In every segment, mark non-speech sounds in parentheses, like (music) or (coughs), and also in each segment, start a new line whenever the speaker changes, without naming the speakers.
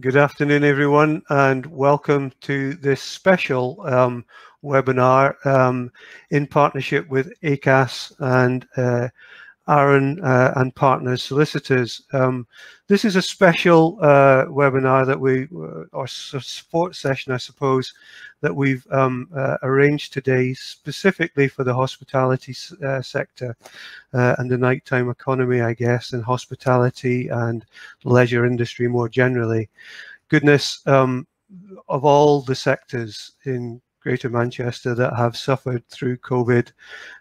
Good afternoon, everyone, and welcome to this special um, webinar um, in partnership with ACAS and uh, Aaron uh, and Partners Solicitors. Um, this is a special uh, webinar that we, uh, or support session, I suppose, that we've um, uh, arranged today specifically for the hospitality uh, sector uh, and the nighttime economy, I guess, and hospitality and leisure industry more generally. Goodness, um, of all the sectors in Greater Manchester that have suffered through COVID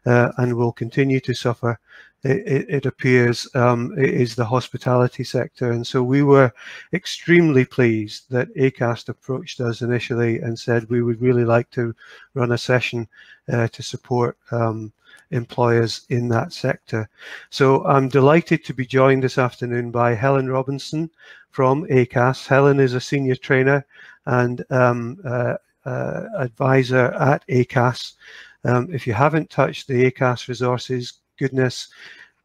and will continue to suffer, it, it appears um, it is the hospitality sector. And so we were extremely pleased that ACAS approached us initially and said we would really like to run a session uh, to support um, employers in that sector. So I'm delighted to be joined this afternoon by Helen Robinson from ACAS. Helen is a senior trainer and um, uh, uh, advisor at ACAS. Um, if you haven't touched the ACAS resources, goodness,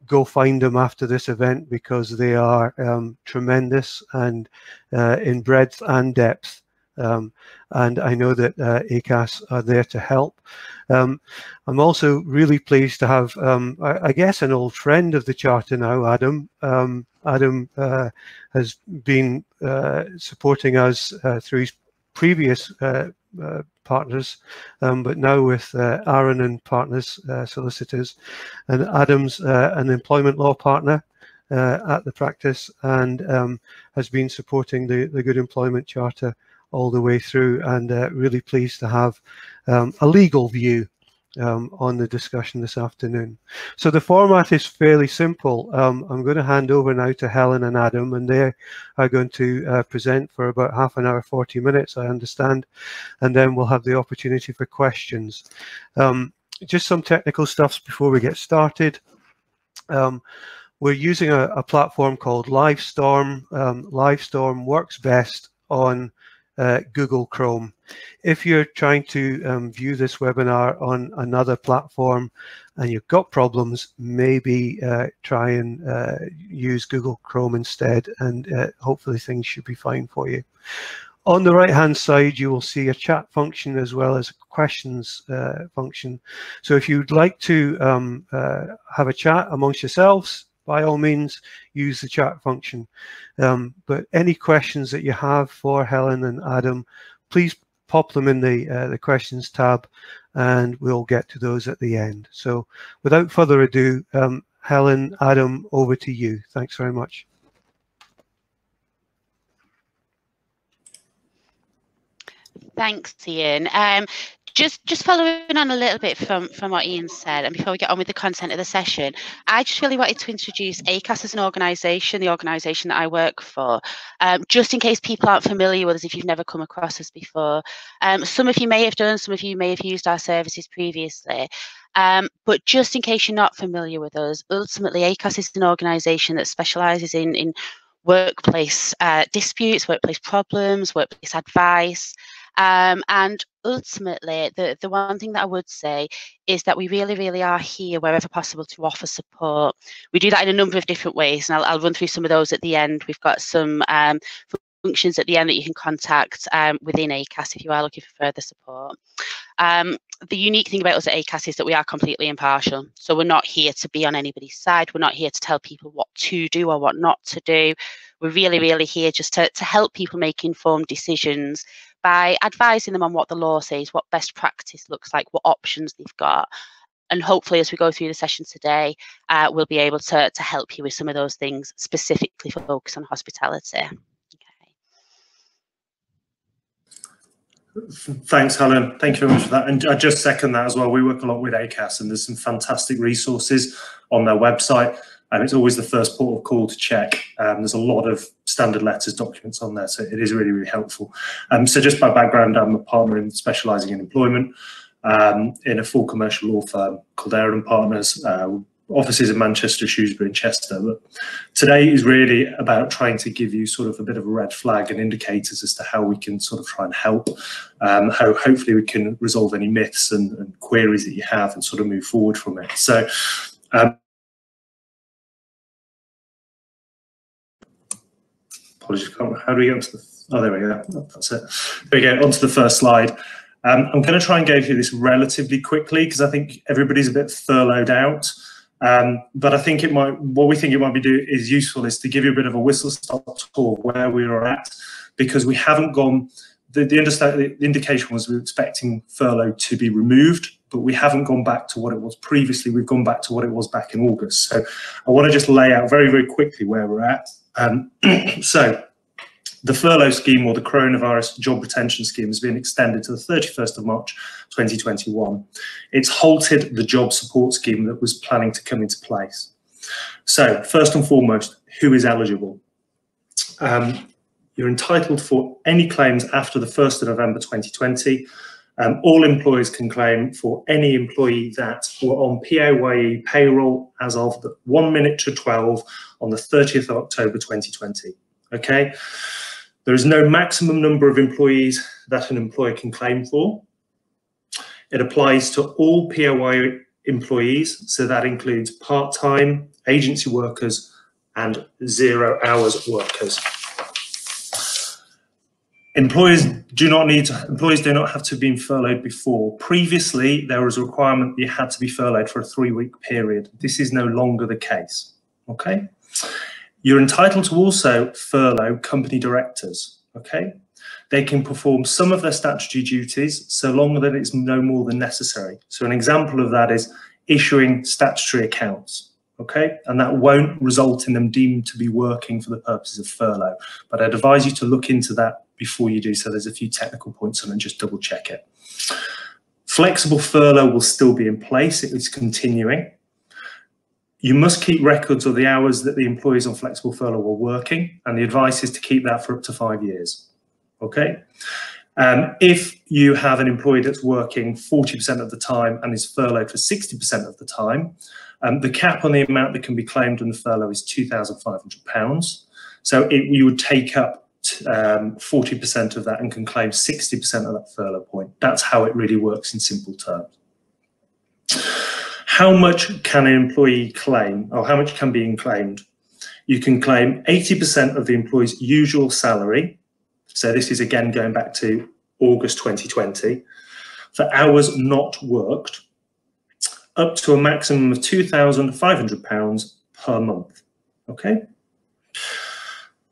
go find them after this event because they are um, tremendous and uh, in breadth and depth. Um, and I know that uh, ACAS are there to help. Um, I'm also really pleased to have, um, I, I, guess, an old friend of the Charter now, Adam. Um, Adam uh, has been uh, supporting us uh, through his previous uh, partners, um, but now with uh, Aaron and partners uh, solicitors, and Adam's uh, an employment law partner uh, at the practice and um, has been supporting the the Good Employment Charter all the way through, and really pleased to have um, a legal view um, on the discussion this afternoon. So the format is fairly simple. Um, I'm going to hand over now to Helen and Adam, and they are going to uh, present for about half an hour, 40 minutes, I understand, and then we'll have the opportunity for questions. Um, just some technical stuffs before we get started. Um, we're using a, a, platform called Livestorm. Um, Livestorm works best on uh, Google Chrome. If you're trying to um, view this webinar on another platform and you've got problems, maybe uh, try and uh, use Google Chrome instead and uh, hopefully things should be fine for you. On the right hand side, you will see a chat function as well as a questions uh, function. So if you'd like to um, have a chat amongst yourselves, by all means, use the chat function. Um, but any questions that you have for Helen and Adam, please pop them in the, uh, the questions tab and we'll get to those at the end. So without further ado, um, Helen, Adam, over to you. Thanks very much.
Thanks, Ian. Um, just just following on a little bit from from what Ian said, and before we get on with the content of the session, I just really wanted to introduce ACAS as an organisation, the organisation that I work for, um, just in case people aren't familiar with us if you've never come across us before. Um, some of you may have done, some of you may have used our services previously. Um, but just in case you're not familiar with us, ultimately ACAS is an organisation that specialises in in workplace uh, disputes, workplace problems, workplace advice. Um, and ultimately, the, the one thing that I would say is that we really, really are here wherever possible to offer support. We do that in a number of different ways, and I'll, I'll run through some of those at the end. We've got some um, functions at the end that you can contact um, within ACAS if you are looking for further support. Um, the unique thing about us at ACAS is that we are completely impartial. So we're not here to be on anybody's side. We're not here to tell people what to do or what not to do. We're really, really here just to, to help people make informed decisions by advising them on what the law says, what best practice looks like, what options they've got. And hopefully, as we go through the session today, uh, we'll be able to, to help you with some of those things specifically for focus on hospitality.
Thanks, Helen. Thank you very much for that. And I just second that as well. We work a lot with ACAS and there's some fantastic resources on their website and it's always the first port of call to check. Um, there's a lot of standard letters documents on there, so it is really, really helpful. Um, so just by background, I'm a partner in specialising in employment um, in a full commercial law firm called Aaron Partners. Uh, offices in Manchester, Shrewsbury and Chester. But today is really about trying to give you sort of a bit of a red flag and indicators as to how we can sort of try and help, um, how hopefully we can resolve any myths and, and, queries that you have and sort of move forward from it. So um, apologies, how do we get to the Oh, there we go. That's it. There we go. On to the first slide. Um, I'm going to try and go through this relatively quickly because I think everybody's a bit furloughed out. Um, but I think it might, what we think it might be do is useful is to give you a bit of a whistle stop tour where we are at because we haven't gone, the, the, the indication was we were expecting furlough to be removed, but we haven't gone back to what it was previously. We've gone back to what it was back in August. So I want to just lay out very, very quickly where we're at. Um, (clears throat) so the furlough scheme or the coronavirus job retention scheme has been extended to the 31st of March 2021. It's halted the job support scheme that was planning to come into place. So first and foremost, who is eligible? Um, you're entitled for any claims after the 1st of November 2020. Um, all employers can claim for any employee that were on PAYE payroll as of the 1 minute to 12 on the 30th of October 2020. Okay, there is no maximum number of employees that an employer can claim for. It applies to all PAYE employees, so that includes part-time, agency workers, and zero hours workers. Employers do not need to, employees do not have to have been furloughed before. Previously, there was a requirement that you had to be furloughed for a three-week period. This is no longer the case. Okay. You're entitled to also furlough company directors, okay? They can perform some of their statutory duties so long that it's no more than necessary. So an example of that is issuing statutory accounts, okay? And that won't result in them deemed to be working for the purposes of furlough. But I'd advise you to look into that before you do so. There's a few technical points on it, just double check it. Flexible furlough will still be in place. It is continuing. You must keep records of the hours that the employees on flexible furlough were working, and the advice is to keep that for up to five years. Okay. Um, if you have an employee that's working 40% of the time and is furloughed for 60% of the time, um, the cap on the amount that can be claimed on the furlough is £2,500. So it, you would take up 40% um, of that and can claim 60% of that furlough point. That's how it really works in simple terms how much can an employee claim or how much can be claimed? You can claim 80% of the employee's usual salary. So this is again going back to August 2020 for hours not worked up to a maximum of £2,500 per month. Okay.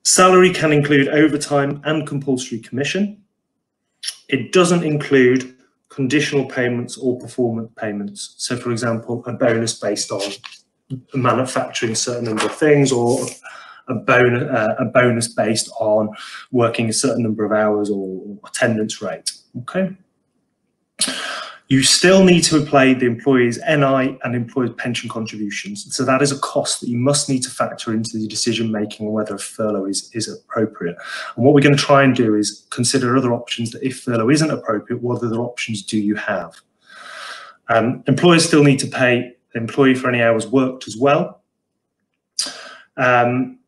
Salary can include overtime and compulsory commission. It doesn't include conditional payments or performance payments. So, for example, a bonus based on manufacturing a certain number of things or a, bonus, uh, a bonus based on working a certain number of hours or attendance rate. Okay. You still need to pay the employee's NI and employee's pension contributions. So that is a cost that you must need to factor into the decision making on whether a furlough is, is appropriate. And what we're going to try and do is consider other options that if furlough isn't appropriate, what other options do you have? Um, employers still need to pay the employee for any hours worked as well. Um,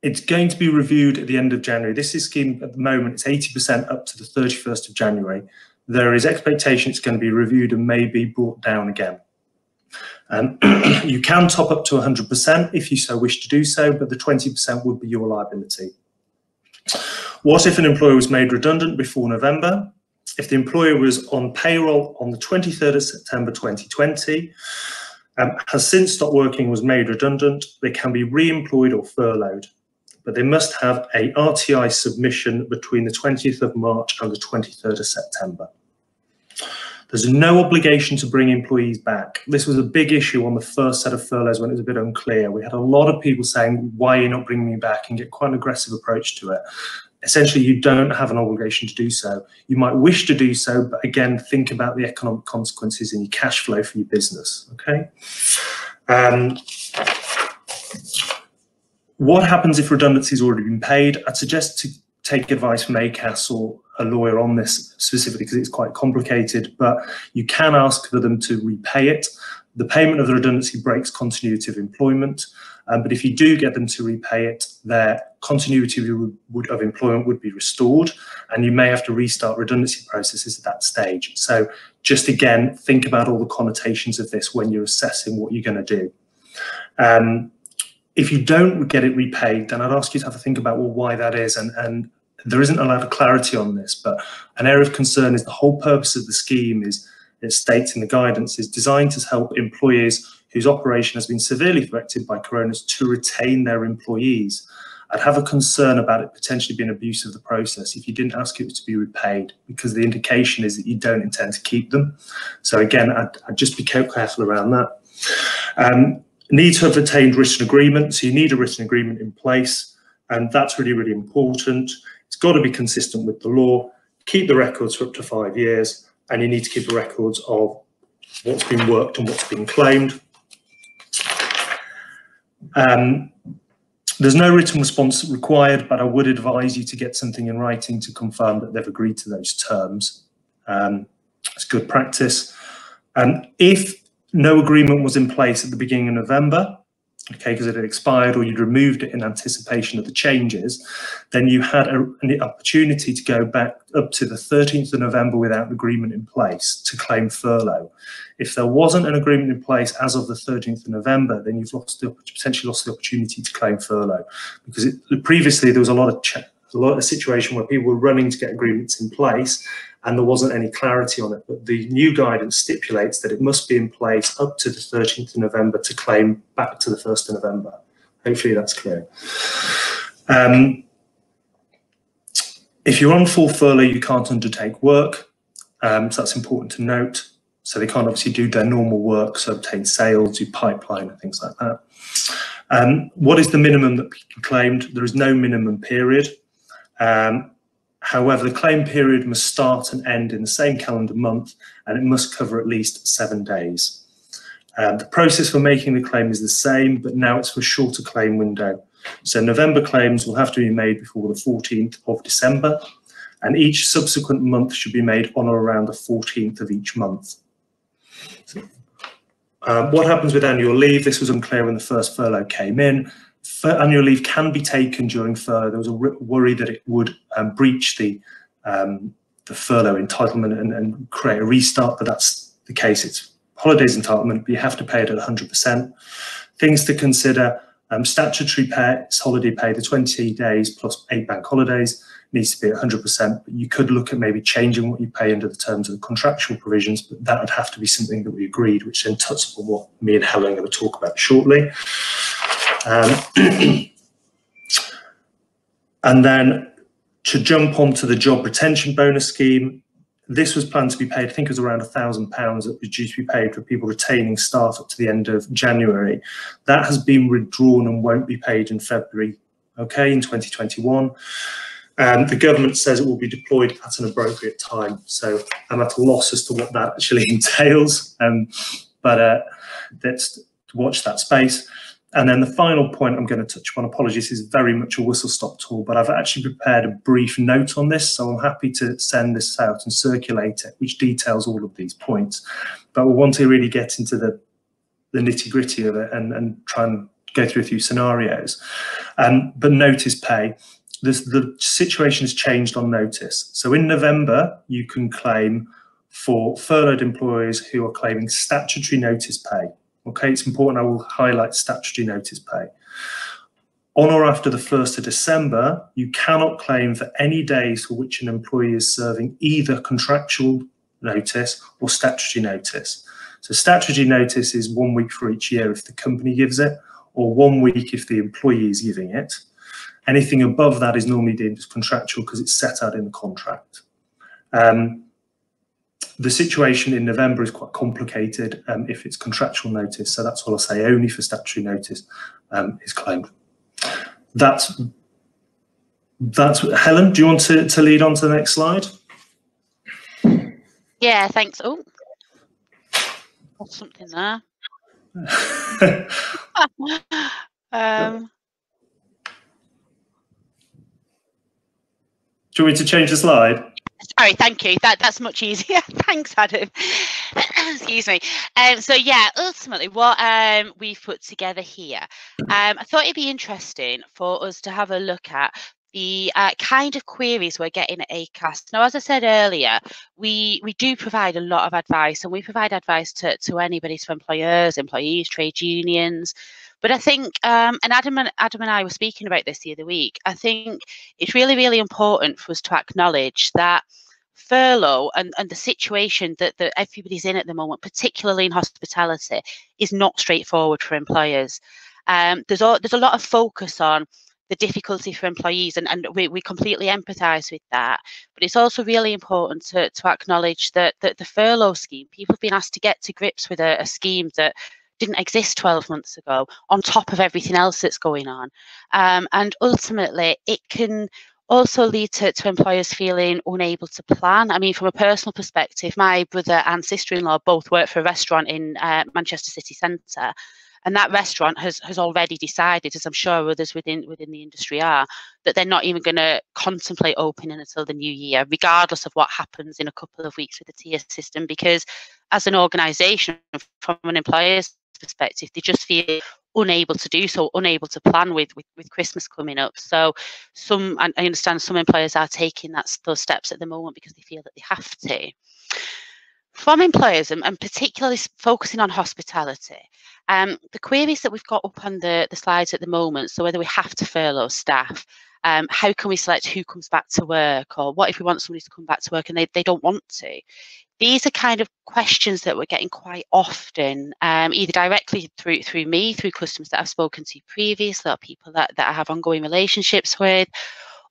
it's going to be reviewed at the end of January. This is scheme at the moment, it's 80% up to the 31st of January there is expectation it's going to be reviewed and may be brought down again. Um, (clears throat) you can top up to 100% if you so wish to do so, but the 20% would be your liability. What if an employer was made redundant before November? If the employer was on payroll on the 23rd of September 2020, um, has since stopped working, was made redundant, they can be re-employed or furloughed but they must have a RTI submission between the 20th of March and the 23rd of September. There's no obligation to bring employees back. This was a big issue on the first set of furloughs when it was a bit unclear. We had a lot of people saying, why are you not bringing me back and get quite an aggressive approach to it. Essentially, you don't have an obligation to do so. You might wish to do so, but again, think about the economic consequences in your cash flow for your business, okay? Um, what happens if redundancy has already been paid? I'd suggest to take advice from ACAS or a lawyer on this specifically because it's quite complicated, but you can ask for them to repay it. The payment of the redundancy breaks continuity of employment, um, but if you do get them to repay it, their continuity of employment would be restored, and you may have to restart redundancy processes at that stage. So just again, think about all the connotations of this when you're assessing what you're going to do. Um, if you don't get it repaid, then I'd ask you to have a think about well why that is, and and there isn't a lot of clarity on this, but an area of concern is the whole purpose of the scheme is it states in the guidance is designed to help employees whose operation has been severely affected by coronas to retain their employees. I'd have a concern about it potentially being abuse of the process if you didn't ask it to be repaid, because the indication is that you don't intend to keep them. So again, I'd, I'd just be careful around that. Um, need to have attained written agreement. So you need a written agreement in place, and that's really, really important. It's got to be consistent with the law. Keep the records for up to five years, and you need to keep the records of what's been worked and what's been claimed. Um, there's no written response required, but I would advise you to get something in writing to confirm that they've agreed to those terms. Um, it's good practice. And if no agreement was in place at the beginning of November, okay, because it had expired or you'd removed it in anticipation of the changes, then you had a, an opportunity to go back up to the 13th of November without an agreement in place to claim furlough. If there wasn't an agreement in place as of the 13th of November, then you've lost the, potentially lost the opportunity to claim furlough because it, previously there was a lot of a situation where people were running to get agreements in place and there wasn't any clarity on it. But the new guidance stipulates that it must be in place up to the 13th of November to claim back to the 1st of November. Hopefully that's clear. Um, if you're on full furlough, you can't undertake work. Um, so that's important to note. So they can't obviously do their normal work, so obtain sales, do pipeline and things like that. Um, what is the minimum that can claimed? There is no minimum period. Um, However, the claim period must start and end in the same calendar month and it must cover at least seven days. Um, the process for making the claim is the same, but now it's for a shorter claim window. So November claims will have to be made before the 14th of December, and each subsequent month should be made on or around the 14th of each month. Um, what happens with annual leave? This was unclear when the first furlough came in annual leave can be taken during furlough. There was a worry that it would um, breach the um, the furlough entitlement and, and, create a restart, but that's the case. It's holidays entitlement, but you have to pay it at 100%. Things to consider, um, statutory pay, it's holiday pay, the 20 days plus eight bank holidays needs to be at 100%, but you could look at maybe changing what you pay under the terms of the contractual provisions, but that would have to be something that we agreed, which then touches on what me and Helen are going to talk about shortly. Um, (clears throat) and then to jump onto the job retention bonus scheme, this was planned to be paid, I think it was around a thousand pounds that was due to be paid for people retaining staff up to the end of January. That has been withdrawn and won't be paid in February, okay, in 2021. Um, the government says it will be deployed at an appropriate time. So I'm at a loss as to what that actually (laughs) entails. Um, but uh, let's watch that space. And then the final point I'm going to touch on, apologies, is very much a whistle stop tool, but I've actually prepared a brief note on this, so I'm happy to send this out and circulate it, which details all of these points. But we want to really get into the, the nitty gritty of it and, and try and go through a few scenarios. Um, but notice pay, this, the situation has changed on notice. So in November, you can claim for furloughed employees who are claiming statutory notice pay. Okay, it's important I will highlight statutory notice pay. On or after the 1st of December, you cannot claim for any days for which an employee is serving either contractual notice or statutory notice. So statutory notice is one week for each year if the company gives it, or one week if the employee is giving it. Anything above that is normally deemed as contractual because it's set out in the contract. Um, the situation in November is quite complicated um, if it's contractual notice. So that's all I'll say, only for statutory notice um, is claimed. That's, that's, Helen, do you want to, to lead on to the next slide?
Yeah, thanks. Oh, got something there. (laughs) um,
do you want me to change the slide?
Sorry, thank you. That that's much easier. (laughs) Thanks, Adam. (coughs) Excuse me. Um, so yeah, ultimately, what um, we've put together here, um, I thought it'd be interesting for us to have a look at the uh, kind of queries we're getting at ACAS. Now, as I said earlier, we we do provide a lot of advice, and we provide advice to, to anybody, to employers, employees, trade unions. But I think, um, and Adam and Adam and I were speaking about this the other week. I think it's really, really important for us to acknowledge that furlough and, and the situation that, that everybody's in at the moment, particularly in hospitality, is not straightforward for employers. Um, there's, a, there's a lot of focus on the difficulty for employees and, and we, we completely empathize with that but it's also really important to, to acknowledge that, that the furlough scheme people have been asked to get to grips with a, a scheme that didn't exist 12 months ago on top of everything else that's going on um, and ultimately it can also lead to, to employers feeling unable to plan. I mean, from a personal perspective, my brother and sister-in-law both work for a restaurant in uh, Manchester city centre, and that restaurant has has already decided, as I'm sure others within within the industry are, that they're not even going to contemplate opening until the new year, regardless of what happens in a couple of weeks with the tier system. Because as an organisation, from an employer's perspective, they just feel unable to do so, unable to plan with with, with Christmas coming up. So some I understand some employers are taking that those steps at the moment because they feel that they have to from employers and, and, particularly focusing on hospitality, um, the queries that we've got up on the, the slides at the moment, so whether we have to furlough staff, um, how can we select who comes back to work, or what if we want somebody to come back to work and they, they don't want to? These are kind of questions that we're getting quite often, um, either directly through through me, through customers that I've spoken to previously, or people that, that I have ongoing relationships with,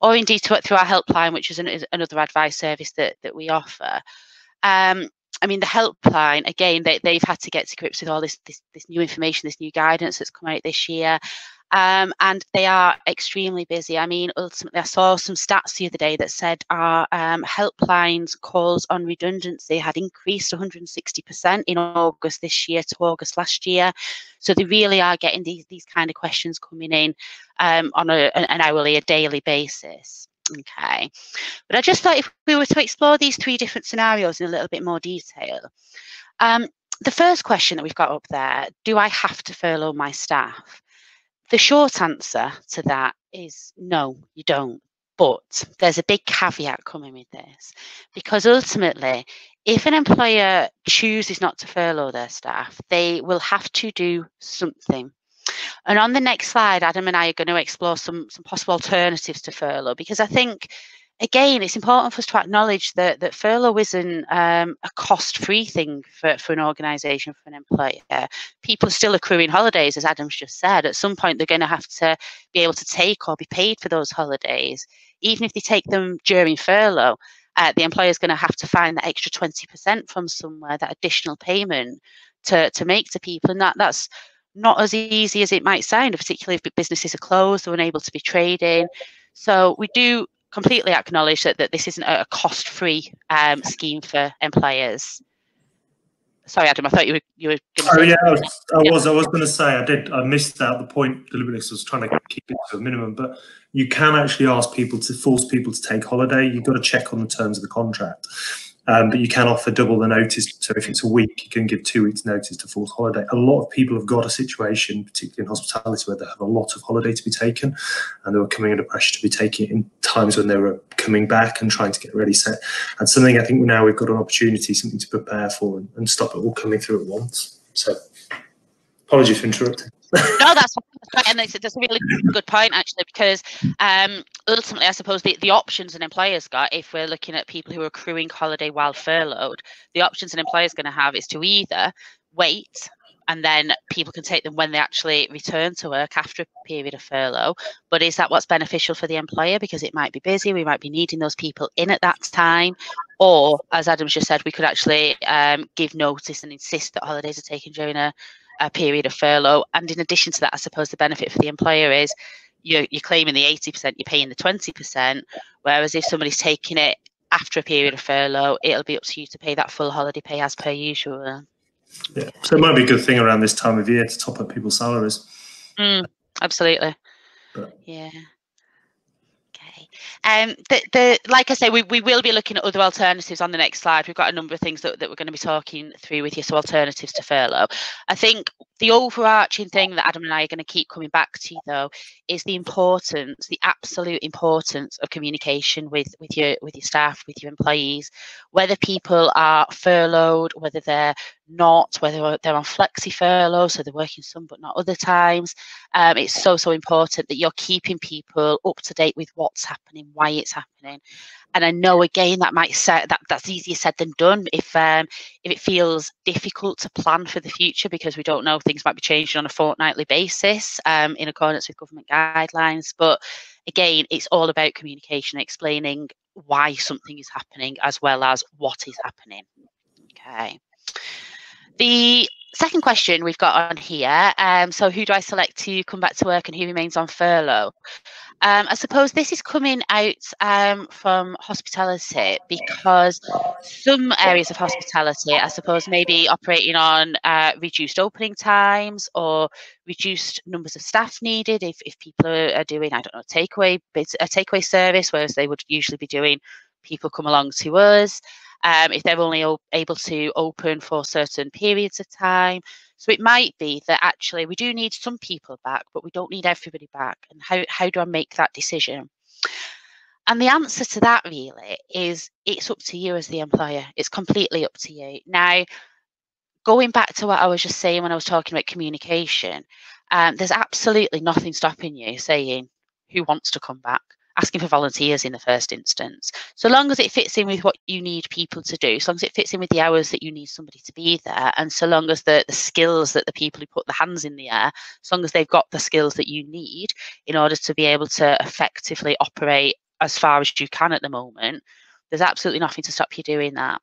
or indeed to, through our helpline, which is, an, is another advice service that, that we offer. Um, I mean, the helpline again, they they've had to get to grips with all this this, this new information, this new guidance that's come out this year. Um, and they are extremely busy. I mean, ultimately, I saw some stats the other day that said our um, helplines calls on redundancy had increased 160% in August this year to August last year. So they really are getting these these kind of questions coming in um, on a, an hourly, a daily basis. Okay, but I just thought if we were to explore these three different scenarios in a little bit more detail. Um, the first question that we've got up there, do I have to furlough my staff? The short answer to that is no, you don't. But there's a big caveat coming with this because ultimately, if an employer chooses not to furlough their staff, they will have to do something. And on the next slide, Adam and I are going to explore some, some possible alternatives to furlough because I think, again, it's important for us to acknowledge that, that furlough isn't um, a cost free thing for, for an organisation, for an employer. People are still accruing holidays, as Adam's just said. At some point, they're going to have to be able to take or be paid for those holidays. Even if they take them during furlough, uh, the employer is going to have to find that extra 20% from somewhere, that additional payment to, to make to people. And that that's not as easy as it might sound, particularly if businesses are closed or unable to be trading. So we do completely acknowledge that, that this isn't a cost-free um, scheme for employers. Sorry, Adam. I thought you were you were.
Oh yeah, I was. I was, I was going to say I did. I missed out the point deliberately. So I was trying to keep it to a minimum. But you can actually ask people to force people to take holiday. You've got to check on the terms of the contract. Um, but you can offer double the notice. So if it's a week, you can give two weeks notice to force holiday. A lot of people have got a situation, particularly in hospitality, where they have a lot of holiday to be taken and they were coming under pressure to be taking it in times when they were coming back and trying to get ready set. And something I think now we've got an opportunity, something to prepare for and, and stop it all coming through at once. So apologies for interrupting
no, that's right. and that's a really good point actually, because um, ultimately, I suppose the, the options an employer's got, if we're looking at people who are accruing holiday while furloughed, the options an employer's going to have is to either wait and then people can take them when they actually return to work after a period of furlough. But is that what's beneficial for the employer? Because it might be busy, we might be needing those people in at that time. Or, as Adam's just said, we could actually um, give notice and insist that holidays are taken during a a period of furlough. And in addition to that, I suppose the benefit for the employer is you're, you're claiming the 80%, you're paying the 20%. Whereas if somebody's taking it after a period of furlough, it'll be up to you to pay that full holiday pay as per usual.
Yeah, so it might be a good thing around this time of year to top up people's salaries.
Mm, absolutely. But. Yeah. Um, the, the, like I say, we, we will be looking at other alternatives on the next slide. We've got a number of things that, that we're going to be talking through with you, so alternatives to furlough. I think the overarching thing that Adam and I are going to keep coming back to, though, is the importance, the absolute importance of communication with with your with your staff, with your employees, whether people are furloughed, whether they're not, whether they're on flexi furlough, so they're working some but not other times. Um, it's so so important that you're keeping people up to date with what's happening, why it's happening, and I know again that might set that that's easier said than done if um, if it feels difficult to plan for the future because we don't know things might be changing on a fortnightly basis um, in accordance with government guidelines. But again, it's all about communication, explaining why something is happening as well as what is happening. Okay. The second question we've got on here um, so who do I select to come back to work and who remains on furlough? Um, I suppose this is coming out um, from hospitality because some areas of hospitality, I suppose, maybe operating on uh, reduced opening times or reduced numbers of staff needed if, if people are, doing, I don't know, takeaway a takeaway service, whereas they would usually be doing people come along to us. Um, if they're only able to open for certain periods of time. So it might be that actually we do need some people back, but we don't need everybody back. And how, how do I make that decision? And the answer to that really is it's up to you as the employer. It's completely up to you. Now, going back to what I was just saying when I was talking about communication, um, there's absolutely nothing stopping you saying who wants to come back asking for volunteers in the first instance. So long as it fits in with what you need people to do, so long as it fits in with the hours that you need somebody to be there, and so long as the, the skills that the people who put the hands in the air, so long as they've got the skills that you need in order to be able to effectively operate as far as you can at the moment, there's absolutely nothing to stop you doing that.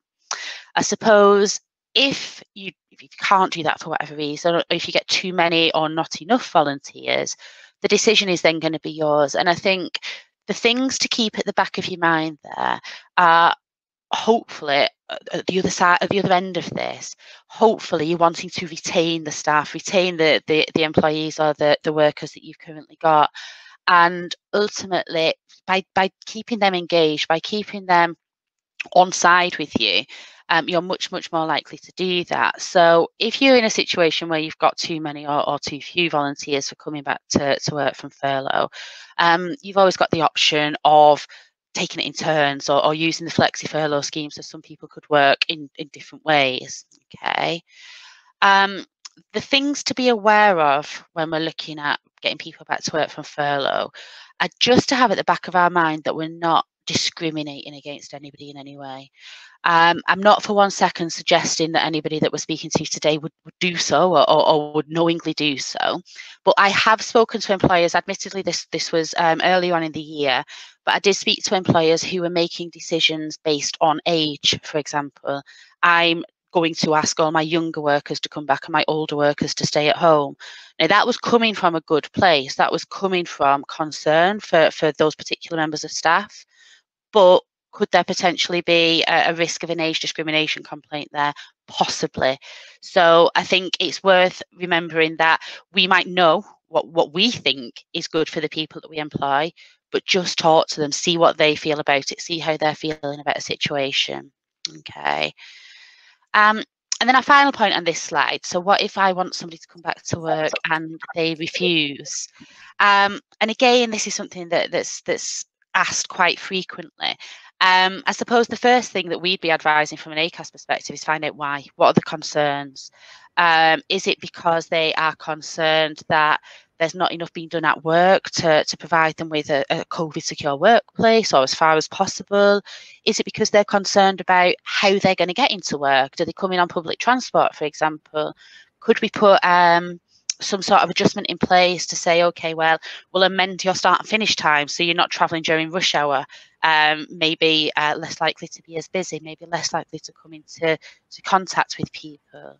I suppose if you if you can't do that for whatever reason, or if you get too many or not enough volunteers, the decision is then going to be yours. And I think the things to keep at the back of your mind there are hopefully uh, at the other side at the other end of this hopefully you're wanting to retain the staff retain the the, the employees or the, the workers that you've currently got. And ultimately by by keeping them engaged by keeping them on side with you um, you're much, much more likely to do that. So if you're in a situation where you've got too many or, or too few volunteers for coming back to, to work from furlough, um, you've always got the option of taking it in turns or, or using the flexi furlough scheme so some people could work in, in different ways. Okay. Um, the things to be aware of when we're looking at getting people back to work from furlough are just to have at the back of our mind that we're not discriminating against anybody in any way. Um, I'm not for one second suggesting that anybody that we're speaking to today would, would do so or, or, or, would knowingly do so. But I have spoken to employers, admittedly, this, this was um, early on in the year, but I did speak to employers who were making decisions based on age, for example. I'm going to ask all my younger workers to come back and my older workers to stay at home. Now, that was coming from a good place. That was coming from concern for, for those particular members of staff. But could there potentially be a, a, risk of an age discrimination complaint there? Possibly. So I think it's worth remembering that we might know what, what we think is good for the people that we employ, but just talk to them, see what they feel about it, see how they're feeling about a situation. Okay. Um, and then our final point on this slide. So what if I want somebody to come back to work and they refuse? Um, and again, this is something that, that's that's asked quite frequently. Um, I suppose the first thing that we'd be advising from an ACAS perspective is find out why. What are the concerns? Um, is it because they are concerned that there's not enough being done at work to, to provide them with a, a COVID secure workplace or as far as possible? Is it because they're concerned about how they're going to get into work? Do they come in on public transport, for example? Could we put um, some sort of adjustment in place to say, okay, well, we'll amend your start and finish time so you're not traveling during rush hour, um, maybe uh, less likely to be as busy, maybe less likely to come into to contact with people.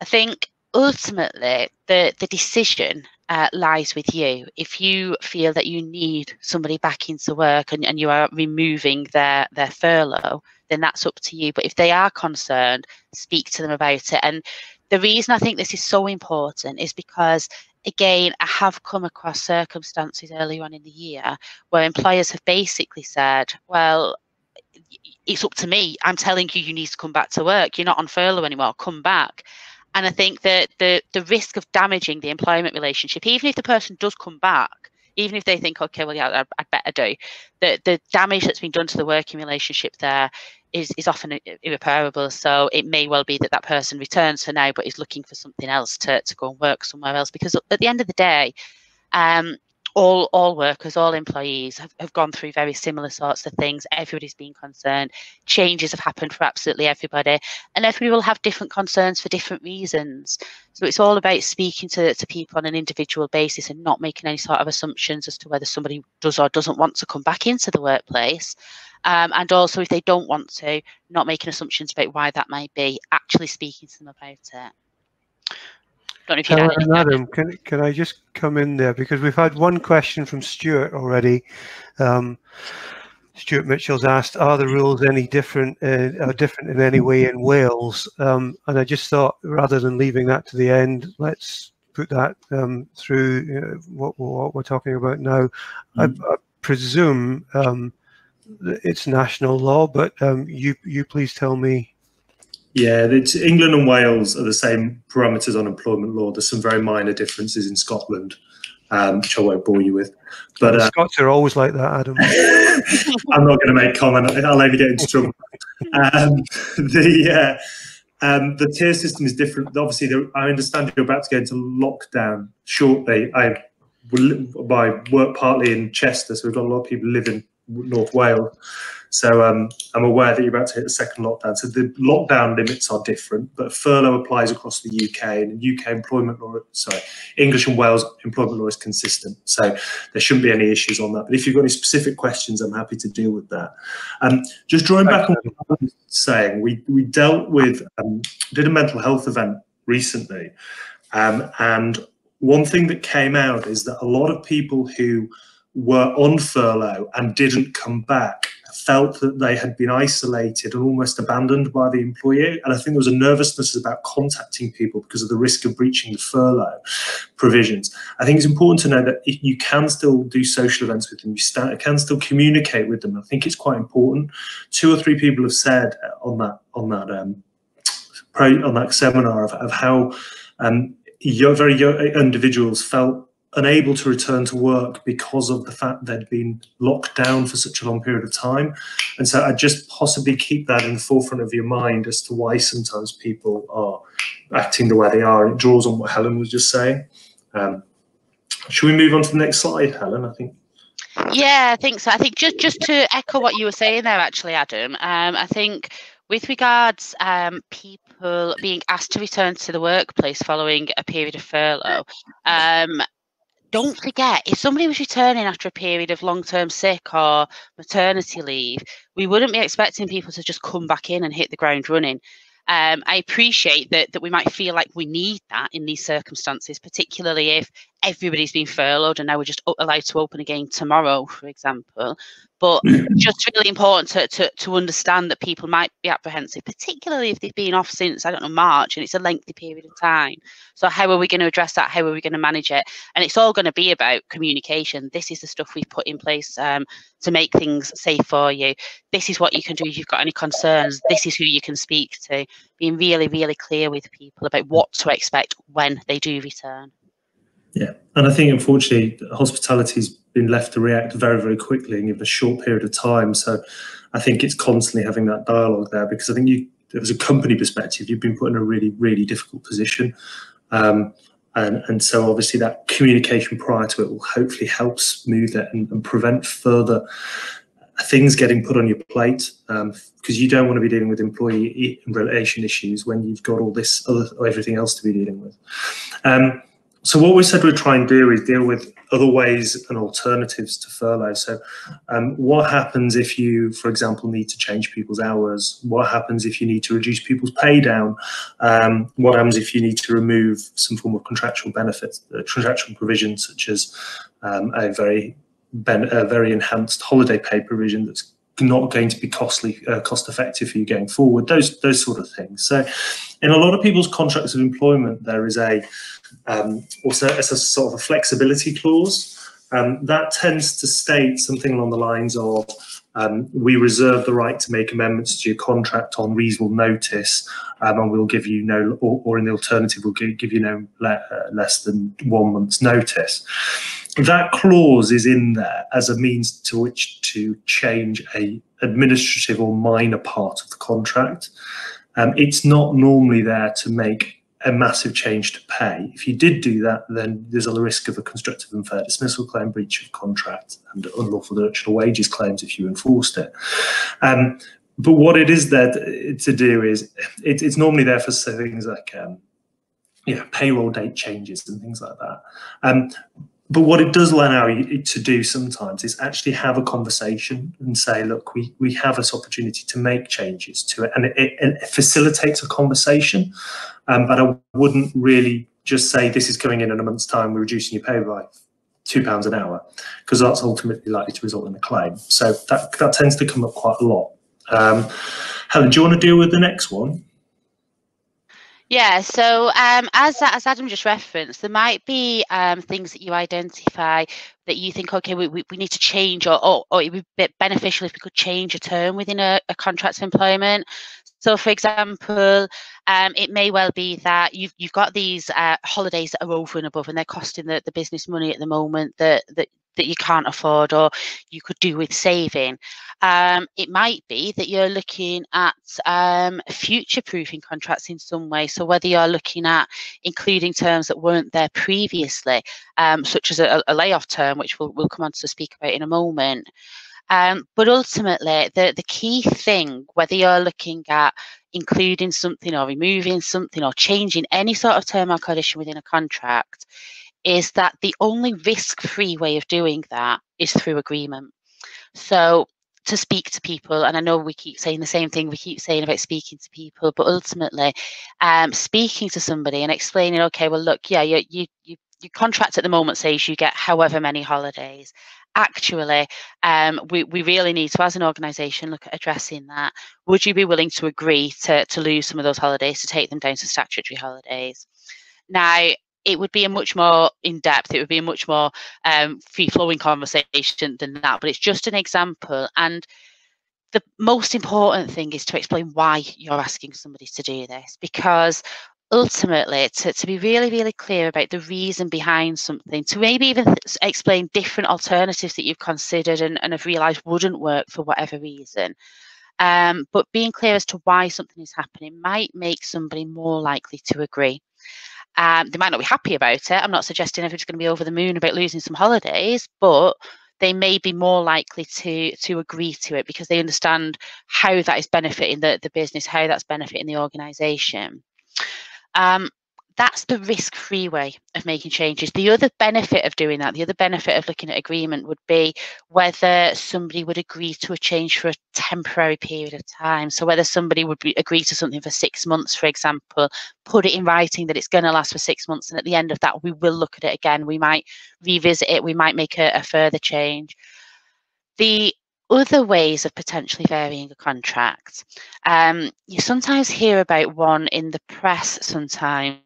I think ultimately the, the decision uh, lies with you. If you feel that you need somebody back into work and, and you are removing their, their furlough, then that's up to you. But if they are concerned, speak to them about it. And the reason I think this is so important is because, again, I have come across circumstances earlier on in the year where employers have basically said, well, it's up to me. I'm telling you, you need to come back to work. You're not on furlough anymore. Come back. And I think that the the risk of damaging the employment relationship, even if the person does come back, even if they think, okay, well, yeah, I'd, better do, the the damage that's been done to the working relationship there is is often irreparable. So it may well be that that person returns for now, but is looking for something else to to go and work somewhere else. Because at the end of the day, um, all all workers, all employees have, have gone through very similar sorts of things. Everybody's been concerned. Changes have happened for absolutely everybody, and everybody will have different concerns for different reasons. So it's all about speaking to, to people on an individual basis and not making any sort of assumptions as to whether somebody does or doesn't want to come back into the workplace. Um, and also, if they don't want to, not making assumptions about why that might be, actually speaking to them about it.
Don't know if you uh, Adam, can, can I just come in there? Because we've had one question from Stuart already. Um, Stuart Mitchell's asked, are the rules any different, uh, are different in any way in Wales? Um, and I just thought, rather than leaving that to the end, let's put that um, through you know, what, what, we're talking about now. Mm. I, I, presume um, it's national law, but um, you, you please tell me
yeah, England and Wales are the same parameters on employment law. There's some very minor differences in Scotland, um, which I won't bore you with.
But uh, Scots are always like that, Adam. (laughs)
I'm not going to make comment. I'll only get into trouble. Um, the uh, um, the tier system is different. Obviously, there, I understand you're about to go into lockdown shortly. I my work partly in Chester, so we've got a lot of people living North Wales. So um, I'm aware that you're about to hit the second lockdown. So the lockdown limits are different, but furlough applies across the UK and UK employment law, sorry, English and Wales employment law is consistent. So there shouldn't be any issues on that. But if you've got any specific questions, I'm happy to deal with that. Um, just drawing back on what I was saying, we, we dealt with, um, did a mental health event recently. Um, and one thing that came out is that a lot of people who were on furlough and didn't come back felt that they had been isolated and almost abandoned by the employer. And I think there was a nervousness about contacting people because of the risk of breaching the furlough provisions. I think it's important to know that you can still do social events with them, you can still communicate with them. I think it's quite important. Two or three people have said on that on that um, on that seminar of, of how um, very young individuals felt unable to return to work because of the fact they'd been locked down for such a long period of time. And so I just possibly keep that in the forefront of your mind as to why sometimes people are acting the way they are. And it draws on what Helen was just saying. Um, should we move on to the next slide, Helen? I think.
Yeah, I think so. I think just just to echo what you were saying there, actually, Adam. Um, I think with regards um, people being asked to return to the workplace following a period of furlough, um, don't forget if somebody was returning after a period of long-term sick or maternity leave we wouldn't be expecting people to just come back in and hit the ground running. Um, I appreciate that that we might feel like we need that in these circumstances, particularly if everybody's been furloughed and now we're just allowed to open again tomorrow, for example. But (clears throat) just really important to, to, to understand that people might be apprehensive, particularly if they've been off since, I don't know, March and it's a lengthy period of time. So, how are we going to address that? How are we going to manage it? And it's all going to be about communication. This is the stuff we've put in place um, to make things safe for you. This is what you can do if you've got any concerns. This is who you can speak to. Being really, really clear with people about what to expect when they do return.
Yeah, and I think unfortunately hospitality's been left to react very, very quickly in a short period of time. So I think it's constantly having that dialogue there because I think you, as a company perspective, you've been put in a really, really difficult position. Um, and, and so obviously that communication prior to it will hopefully help smooth it and, and prevent further things getting put on your plate because um, you don't want to be dealing with employee relation issues when you've got all this other everything else to be dealing with. Um, so what we said we'd try and do is deal with other ways and alternatives to furlough. So um, what happens if you, for example, need to change people's hours? What happens if you need to reduce people's pay down? Um, what happens if you need to remove some form of contractual benefits, uh, contractual provisions such as um, a very a very enhanced holiday pay provision that's not going to be costly, uh, cost effective for you going forward. Those those sort of things. So, in a lot of people's contracts of employment, there is a um, also it's a sort of a flexibility clause Um, that tends to state something along the lines of um, we reserve the right to make amendments to your contract on reasonable notice, um, and we'll give you no, or, or in the alternative, we'll give, give you no le uh, less than one month's notice. That clause is in there as a means to which to change a administrative or minor part of the contract. Um, it's not normally there to make a massive change to pay. If you did do that, then there's a risk of a constructive unfair dismissal claim, breach of contract, and unlawful deduction of wages claims if you enforced it. Um, but what it is there to do is it, it's normally there for things like um, know, payroll date changes and things like that. Um, but what it does allow you to do sometimes is actually have a conversation and say, look, we, we have this opportunity to make changes to it. And it, it, it facilitates a conversation. Um, but I wouldn't really just say this is coming in in a month's time, we're reducing your pay by two pounds an hour, because that's ultimately likely to result in a claim. So that, that tends to come up quite a lot. Um, Helen, do you want to deal with the next one?
Yeah, so um, as as Adam just referenced, there might be um, things that you identify that you think, okay, we, we, we need to change, or, or, or it would be beneficial if we could change a term within a, a of employment. So, for example, um, it may well be that you've you've got these uh, holidays that are over and above, and they're costing the, the business money at the moment that that that you can't afford or you could do with saving. Um, it might be that you're looking at um, future proofing contracts in some way. So, whether you're looking at including terms that weren't there previously, um, such as a, a, layoff term, which we'll, we'll come on to speak about in a moment. Um, but ultimately, the, the key thing, whether you're looking at including something or removing something or changing any sort of term or condition within a contract, is that the only risk free way of doing that is through agreement. So, to speak to people, and I know we keep saying the same thing, we keep saying about speaking to people, but ultimately, um, speaking to somebody and explaining, okay, well, look, yeah, you, you, you your contract at the moment says you get however many holidays. Actually um, we, we really need to as an organization look at addressing that. Would you be willing to agree to, to lose some of those holidays to take them down to statutory holidays? Now it would be a much more in depth it would be a much more um, free flowing conversation than that but it's just an example. And the most important thing is to explain why you're asking somebody to do this because ultimately to, to be really really clear about the reason behind something to maybe even explain different alternatives that you've considered and, and have realized wouldn't work for whatever reason um, but being clear as to why something is happening might make somebody more likely to agree um, they might not be happy about it. I'm not suggesting everyone's going to be over the moon about losing some holidays but they may be more likely to to agree to it because they understand how that is benefiting the, the business how that's benefiting the organization. Um, that's the risk free way of making changes. The other benefit of doing that, the other benefit of looking at agreement would be whether somebody would agree to a change for a temporary period of time. So, whether somebody would be, agree to something for six months, for example, put it in writing that it's going to last for six months. And at the end of that, we will look at it again. We might revisit it, we might make a, a further change. The other ways of potentially varying a contract. Um, you sometimes hear about one in the press sometimes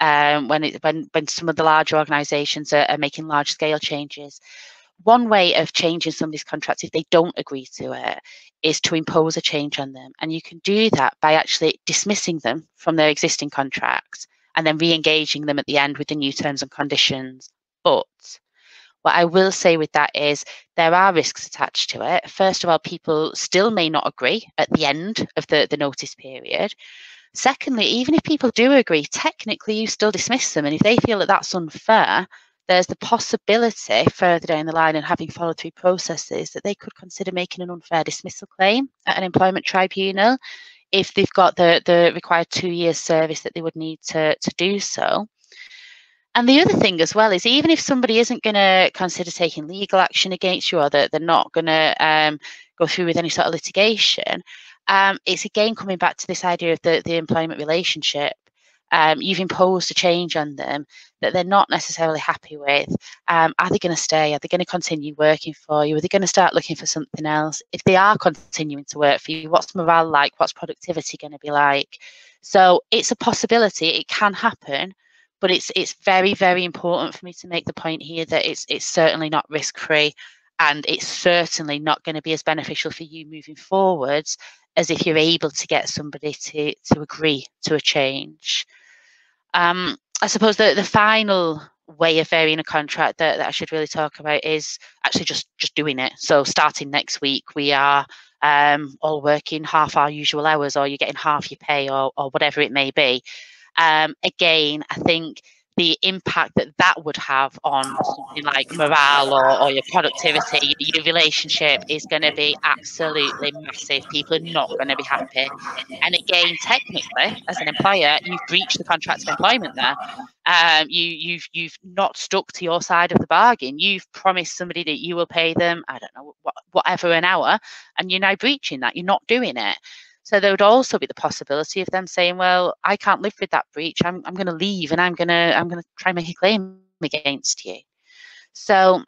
um, when, it, when, when some of the large organisations are, are, making large scale changes. One way of changing somebody's contract if they don't agree to it is to impose a change on them. And you can do that by actually dismissing them from their existing contract and then re engaging them at the end with the new terms and conditions. But what I will say with that is there are risks attached to it. First of all, people still may not agree at the end of the, the notice period. Secondly, even if people do agree, technically you still dismiss them. And if they feel that that's unfair, there's the possibility further down the line and having followed through processes that they could consider making an unfair dismissal claim at an employment tribunal if they've got the, the required two years service that they would need to, to do so. And the other thing as well is even if somebody isn't going to consider taking legal action against you or that they're not going to um, go through with any sort of litigation, um, it's again coming back to this idea of the, the employment relationship. Um, you've imposed a change on them that they're not necessarily happy with. Um, are they going to stay? Are they going to continue working for you? Are they going to start looking for something else? If they are continuing to work for you, what's morale like? What's productivity going to be like? So it's a possibility. It can happen but it's it's very very important for me to make the point here that it's it's certainly not risk free and it's certainly not going to be as beneficial for you moving forwards as if you're able to get somebody to to agree to a change. Um, i suppose the the final way of varying a contract that, that i should really talk about is actually just just doing it. So starting next week we are um, all working half our usual hours or you're getting half your pay or, or whatever it may be. Um, again i think the impact that that would have on something like morale or, or your productivity, your relationship is going to be absolutely massive. People are not going to be happy. And again, technically, as an employer, you've breached the contract of employment there. Um, you, you've you've not stuck to your side of the bargain. You've promised somebody that you will pay them, I don't know, whatever an hour, and you're now breaching that. You're not doing it. So there would also be the possibility of them saying, "Well, I can't live with that breach. I'm I'm going to leave, and I'm going to I'm going to try and make a claim against you." So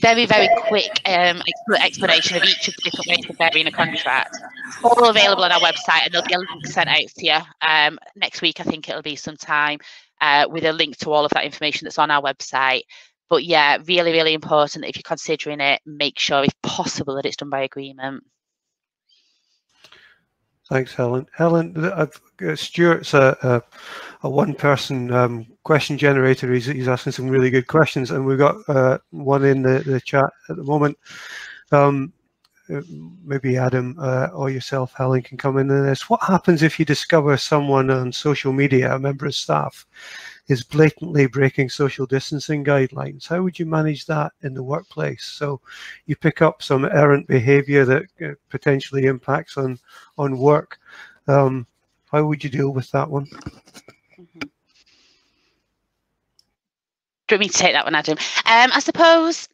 very very quick um, explanation of each of the different ways of varying a contract. All available on our website, and there'll be a link sent out to you um, next week. I think it'll be sometime uh, with a link to all of that information that's on our website. But yeah, really really important if you're considering it, make sure, if possible, that it's done by agreement.
Thanks, Helen. Helen, uh, Stuart's a, a, a one-person um, question generator. He's, he's asking some really good questions, and we've got uh, one in the, the chat at the moment. Um, uh, maybe Adam uh, or yourself, Helen, can come in on this. What happens if you discover someone on social media, a member of staff, is blatantly breaking social distancing guidelines. How would you manage that in the workplace? So you pick up some errant behavior that uh, potentially impacts on, on work. Um, how would you deal with that one?
Mm-hmm. Do you want me to take that one, Adam? Um, I suppose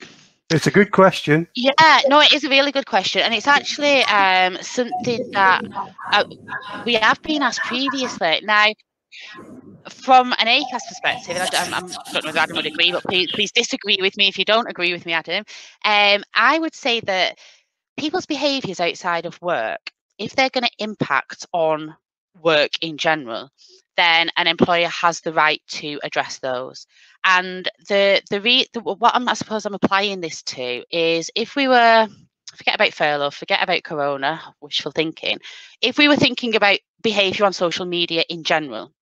it's a good question.
Yeah, no, it is a really good question, and it's actually um, something that uh, we have been asked previously. Now, from an ACAS perspective, I, I'm, I'm, I don't know if Adam would agree, but please, please disagree with me if you don't agree with me, Adam. Um, I would say that people's behaviours outside of work, if they're going to impact on work in general, then an employer has the right to address those. And the the, re, the what I'm, I suppose I'm applying this to is if we were forget about furlough, forget about corona, wishful thinking. If we were thinking about behaviour on social media in general,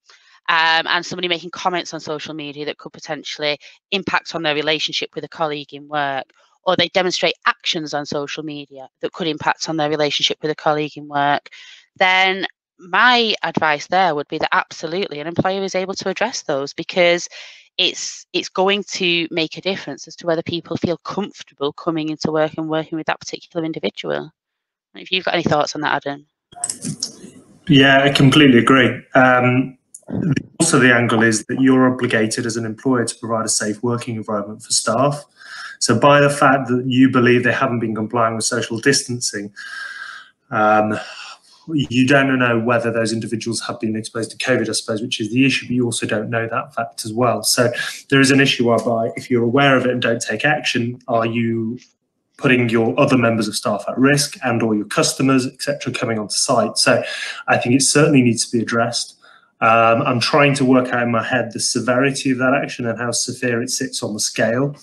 um, and somebody making comments on social media that could potentially impact on their relationship with a colleague in work, or they demonstrate actions on social media that could impact on their relationship with a colleague in work, then my advice there would be that absolutely an employer is able to address those because it's it's going to make a difference as to whether people feel comfortable coming into work and working with that particular individual. If you've got any thoughts on that, Adam.
Yeah, I completely agree. Um, also, the angle is that you're obligated as an employer to provide a safe working environment for staff. So, by the fact that you believe they haven't been complying with social distancing, um, you don't know whether those individuals have been exposed to COVID, I suppose, which is the issue, but you also don't know that fact as well. So there is an issue whereby if you're aware of it and don't take action, are you putting your other members of staff at risk and or your customers, etc., coming onto site? So I think it certainly needs to be addressed. Um, I'm trying to work out in my head the severity of that action and how severe it sits on the scale.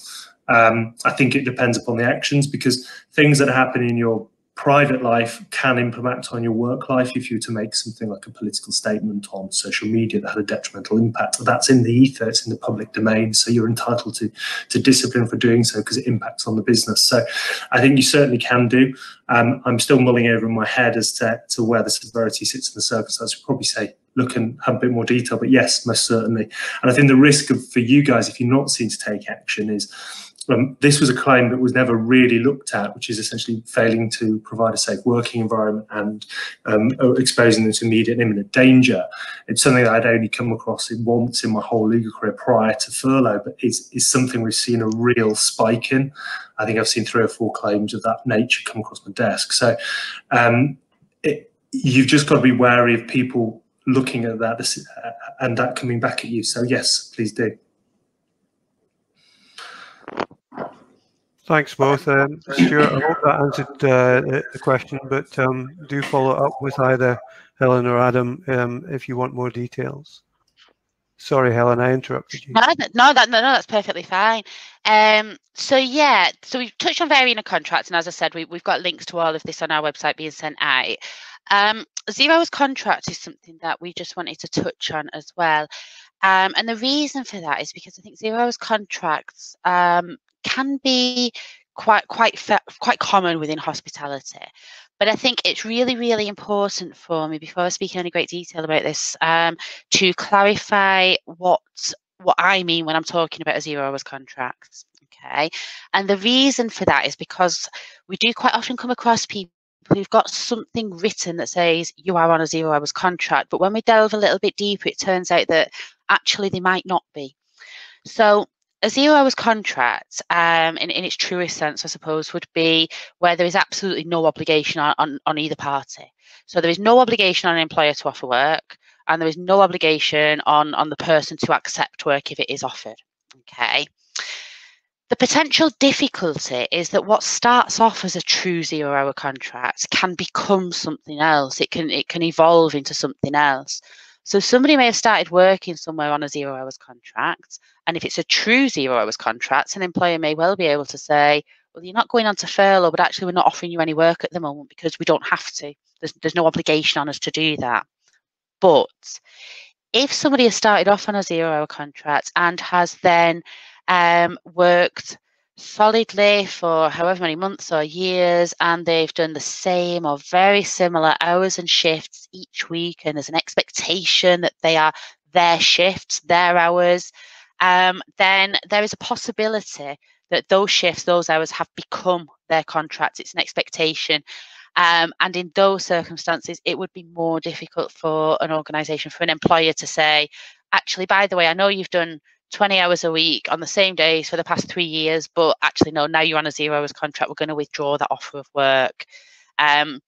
Um, I think it depends upon the actions because things that happen in your private life can impact on your work life if you were to make something like a political statement on social media that had a detrimental impact. That's in the ether, it's in the public domain, so you're entitled to, to discipline for doing so because it impacts on the business. So I think you certainly can do. Um, I'm still mulling over in my head as to, to where the severity sits in the circumstance. I'd probably say look and have a bit more detail, but yes, most certainly. And I think the risk of, for you guys, if you're not seen to take action, is um, this was a claim that was never really looked at, which is essentially failing to provide a safe working environment and um, exposing them to immediate and imminent danger. It's something that I'd only come across once in my whole legal career prior to furlough, but it's, it's something we've seen a real spike in. I think I've seen three or four claims of that nature come across my desk. So um, it, you've just got to be wary of people looking at that uh, and that coming back at you. So yes, please do.
Thanks both. Um, Stuart, I hope that answered uh, the question, but um, do follow up with either Helen or Adam um, if you want more details. Sorry, Helen, I interrupted you.
No, no, that, no, no, that's perfectly fine. Um, so yeah, so we've touched on varying of contracts, and as I said, we, we've got links to all of this on our website being sent out. Um, zero hours contract is something that we just wanted to touch on as well. Um, and the reason for that is because I think zero hours contracts um, can be quite quite quite common within hospitality. But I think it's really, really important for me before I speak in any great detail about this um, to clarify what what I mean when I'm talking about a zero hours contract. Okay, and the reason for that is because we do quite often come across people who've got something written that says you are on a zero hours contract, but when we delve a little bit deeper, it turns out that actually they might not be. So a zero hours contract, um, in, in its truest sense, I suppose, would be where there is absolutely no obligation on, on, on either party. So there is no obligation on an employer to offer work, and there is no obligation on, on the person to accept work if it is offered. Okay. The potential difficulty is that what starts off as a true zero hour contract can become something else. It can it can evolve into something else. So somebody may have started working somewhere on a zero hours contract. And if it's a true zero hours contract, an employer may well be able to say, well, you're not going on to furlough, but actually we're not offering you any work at the moment because we don't have to. There's, there's no obligation on us to do that. But if somebody has started off on a zero hour contract and has then um, worked solidly for however many months or years and they've done the same or very similar hours and shifts each week and there's an expectation that they are their shifts their hours. Um, then there is a possibility that those shifts those hours have become their contracts. It's an expectation. Um, and in those circumstances it would be more difficult for an organization for an employer to say actually by the way i know you've done 20 hours a week on the same days for the past three years, but actually, no, now you're on a zero hours contract, we're going to withdraw that offer of work. Um,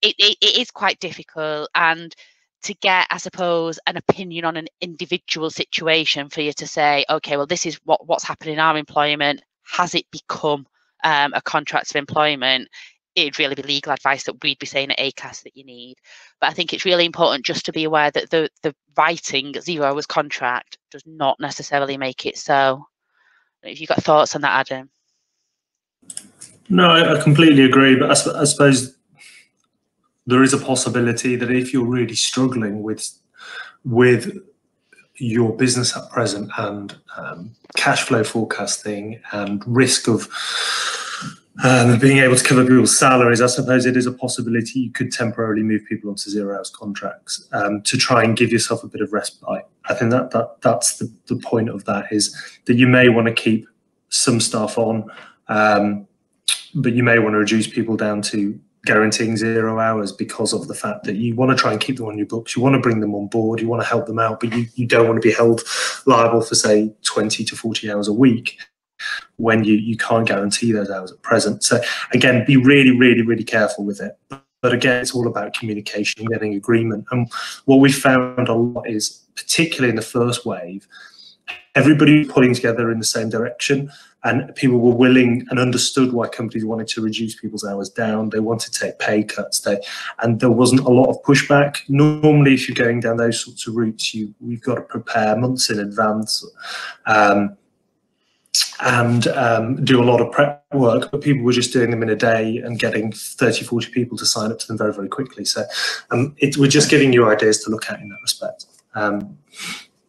it, it, it is quite difficult. And to get, I suppose, an opinion on an individual situation for you to say, okay, well, this is what, what's happening in our employment. Has it become um, a contract of employment? It'd really be legal advice that we'd be saying at ACAS that you need. But I think it's really important just to be aware that the the writing zero hours contract does not necessarily make it so. If you've got thoughts on that, Adam.
No, I, completely agree. But I, I suppose there is a possibility that if you're really struggling with with your business at present and um, cash flow forecasting and risk of um, being able to cover people's salaries, I suppose it is a possibility you could temporarily move people onto zero hours contracts um, to try and give yourself a bit of respite. I think that that that's the, the point of that is that you may want to keep some staff on, um, but you may want to reduce people down to guaranteeing zero hours because of the fact that you want to try and keep them on your books, you want to bring them on board, you want to help them out, but you, you don't want to be held liable for say 20 to 40 hours a week when you, you can't guarantee those hours at present. So again, be really, really, really careful with it. But again, it's all about communication, getting agreement. And what we found a lot is, particularly in the first wave, everybody pulling together in the same direction and people were willing and understood why companies wanted to reduce people's hours down they wanted to take pay cuts they, and there wasn't a lot of pushback normally if you're going down those sorts of routes you we've got to prepare months in advance um, and um, do a lot of prep work, but people were just doing them in a day and getting 30, 40 people to sign up to them very, very quickly. So um, it, we're just giving you ideas to look at in that respect. Um,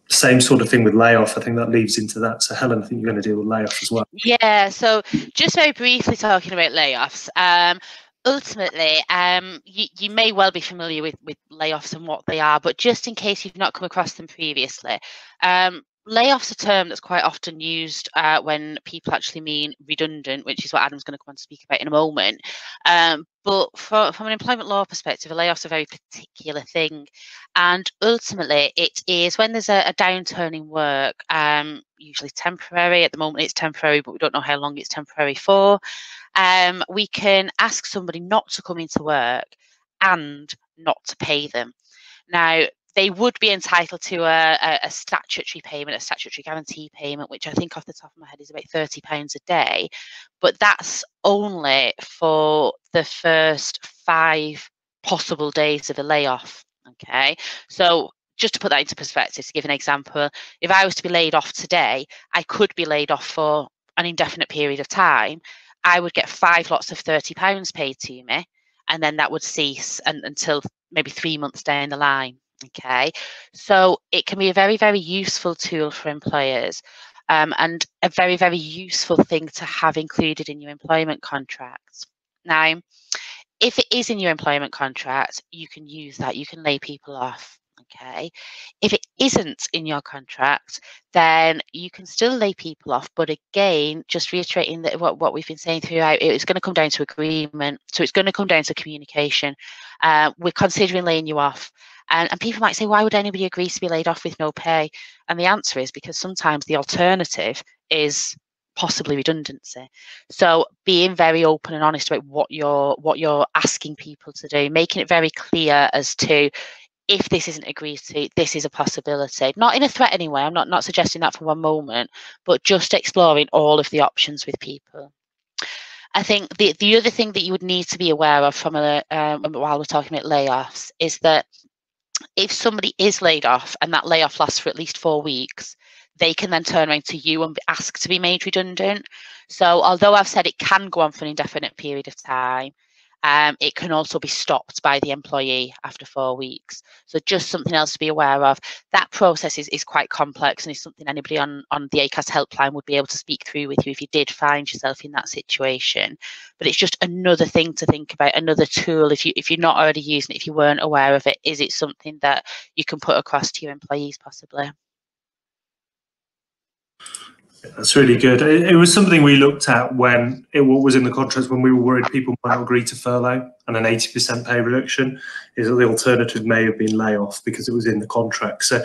same sort of thing with layoff. I think that leads into that. So Helen, I think you're going to deal with layoff as well.
Yeah. So just very briefly talking about layoffs. Um, ultimately, um, you, you may well be familiar with, with layoffs and what they are, but just in case you've not come across them previously, um, layoffs a term that's quite often used uh, when people actually mean redundant, which is what Adam's going to come on to speak about in a moment. Um, but for, from an employment law perspective, a layoff's a very particular thing. And ultimately, it is when there's a, a downturn in work, um, usually temporary. At the moment, it's temporary, but we don't know how long it's temporary for. Um, we can ask somebody not to come into work and not to pay them. Now, they would be entitled to a, a, statutory payment, a statutory guarantee payment, which I think off the top of my head is about £30 a day. But that's only for the first five possible days of a layoff. Okay. So just to put that into perspective, to give an example, if I was to be laid off today, I could be laid off for an indefinite period of time. I would get five lots of £30 paid to me, and then that would cease and, until maybe three months down the line. Okay, so it can be a very, very useful tool for employers um, and a very, very useful thing to have included in your employment contracts. Now, if it is in your employment contract, you can use that, you can lay people off. Okay. If it isn't in your contract, then you can still lay people off. But again, just reiterating that what, what we've been saying throughout, it's going to come down to agreement. So it's going to come down to communication. Uh, we're considering laying you off. And, and people might say, why would anybody agree to be laid off with no pay? And the answer is because sometimes the alternative is possibly redundancy. So being very open and honest about what you're what you're asking people to do, making it very clear as to if this isn't agreed to, this is a possibility. Not in a threatening way. I'm not not suggesting that for one moment, but just exploring all of the options with people. I think the the other thing that you would need to be aware of from a um, while we're talking about layoffs is that if somebody is laid off and that layoff lasts for at least four weeks, they can then turn around to you and ask to be made redundant. So although I've said it can go on for an indefinite period of time, um, it can also be stopped by the employee after four weeks. So just something else to be aware of. That process is, is quite complex and is something anybody on, on the ACAS helpline would be able to speak through with you if you did find yourself in that situation. But it's just another thing to think about, another tool. If you if you're not already using it, if you weren't aware of it, is it something that you can put across to your employees possibly?
That's really good. It, it, was something we looked at when it was in the contracts when we were worried people might not agree to furlough and an 80% pay reduction. Is that the alternative may have been layoff because it was in the contract. So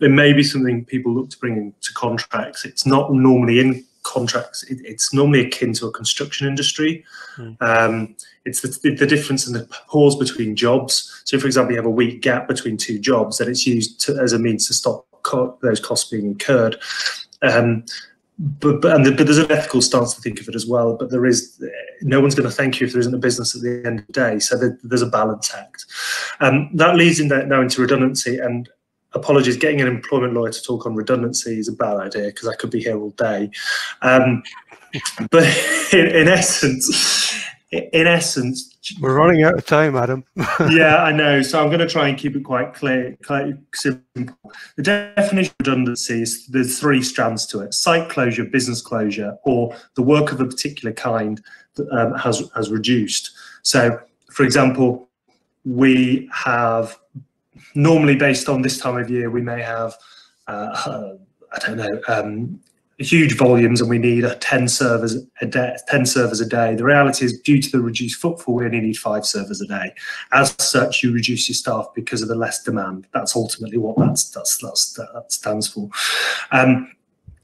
it may be something people look to bring into contracts. It's not normally in contracts. It, it's normally akin to a construction industry. Mm. Um, it's the, the, difference in the pause between jobs. So, for example, you have a week gap between two jobs, that it's used to, as a means to stop co those costs being incurred. Um, but but, the, but there's an ethical stance to think of it as well. But there is no one's going to thank you if there isn't a business at the end of the day. So there, there's a balance act. Um, that leads in now into redundancy. And apologies, getting an employment lawyer to talk on redundancy is a bad idea because I could be here all day. Um, but (laughs) in, in essence, in essence,
we're running out of time, Adam. (laughs)
yeah, I know. So I'm going to try and keep it quite clear, quite simple. The definition of redundancy is there's three strands to it: site closure, business closure, or the work of a particular kind that um, has has reduced. So, for example, we have normally based on this time of year, we may have uh, I don't know um, huge volumes and we need 10 servers a day 10 servers a day. The reality is due to the reduced footfall we only need five servers a day. As such you reduce your staff because of the less demand. That's ultimately what that's, that's, that's that stands for. Um,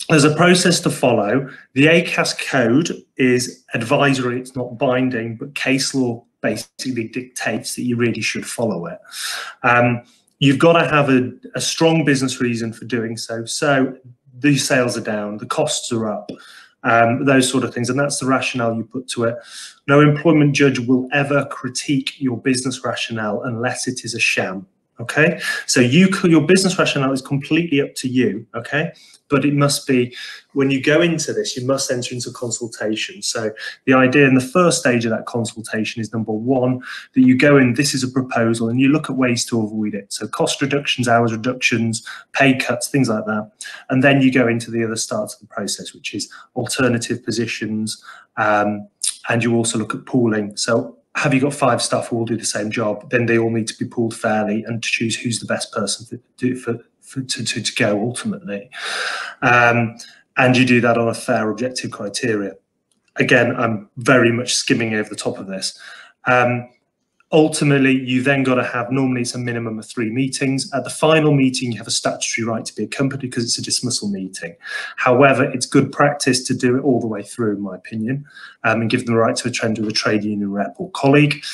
there's a process to follow. The ACAS code is advisory it's not binding but case law basically dictates that you really should follow it. Um, you've got to have a, a strong business reason for doing so. So the sales are down, the costs are up, um, those sort of things. And that's the rationale you put to it. No employment judge will ever critique your business rationale unless it is a sham. Okay, so you your business rationale is completely up to you. Okay, but it must be when you go into this, you must enter into consultation. So the idea in the first stage of that consultation is number one that you go in. This is a proposal, and you look at ways to avoid it. So cost reductions, hours reductions, pay cuts, things like that, and then you go into the other starts of the process, which is alternative positions. Um, and you also look at pooling. So have you got five staff who all do the same job? Then they all need to be pooled fairly and to choose who's the best person for, for, for to, to, to, go ultimately. Um, and you do that on a fair objective criteria. Again, I'm very much skimming over the top of this. Um, ultimately you then got to have normally it's a minimum of three meetings at the final meeting you have a statutory right to be accompanied because it's a dismissal meeting however it's good practice to do it all the way through in my opinion um, and give them the right to attend with a trade union rep or colleague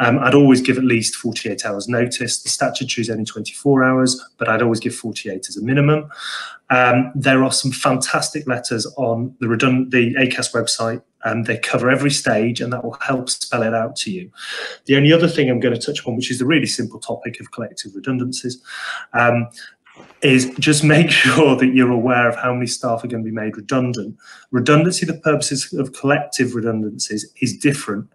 um, I'd always give at least 48 hours notice. The statutory is only 24 hours, but I'd always give 48 as a minimum. Um, there are some fantastic letters on the redundant, the ACAS website Um, they cover every stage and that will help spell it out to you. The only other thing I'm going to touch upon, which is the really simple topic of collective redundancies, um, is just make (laughs) sure that you're aware of how many staff are going to be made redundant. Redundancy, the purposes of collective redundancies, is different.